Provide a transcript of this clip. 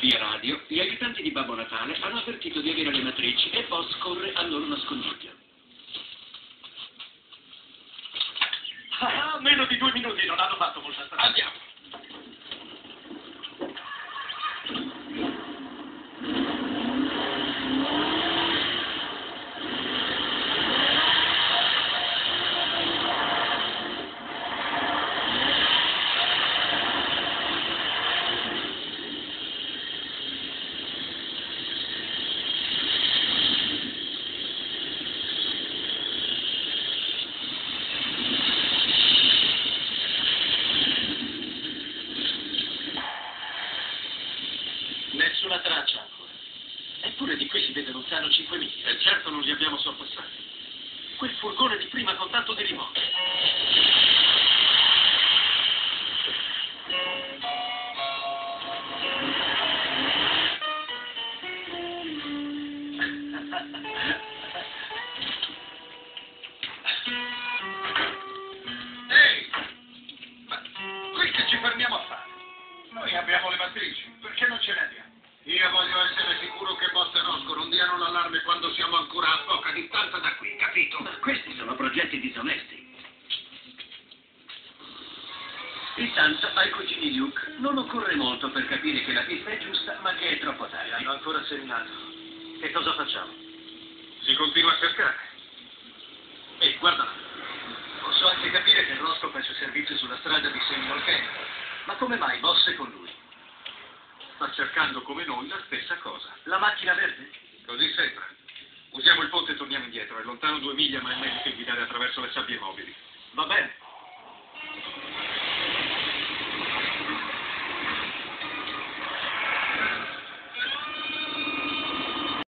via radio, gli abitanti di Babbo Natale hanno avvertito di avere le matrici e Boss corre a loro nascondiglio. Ah, ah, meno di due minuti non hanno fatto molto. Nessuna traccia ancora. Eppure di qui si vede lontano 5 miglia. E certo non li abbiamo sorpassati. Quel furgone di prima contatto di rimonta. Ehi! Ma qui che ci fermiamo a fare? Noi abbiamo le matrici, perché non ce ne andiamo? Io voglio essere sicuro che Boss e Rosco non diano l'allarme quando siamo ancora a poca distanza da qui, capito? Ma questi sono progetti disonesti. Intanto ai cugini Luke non occorre molto per capire che la pista è giusta, ma che è troppo tardi. hanno ancora seminato. Che cosa facciamo? Si continua a cercare. Ehi, guarda. Posso anche capire che Roscoe faccia servizio sulla strada di Seminole Canyon. Ma come mai Boss è con lui? Sta cercando come noi la stessa cosa. La macchina verde? Così sembra. Usiamo il ponte e torniamo indietro. È lontano due miglia, ma è meglio che guidare attraverso le sabbie mobili. Va bene.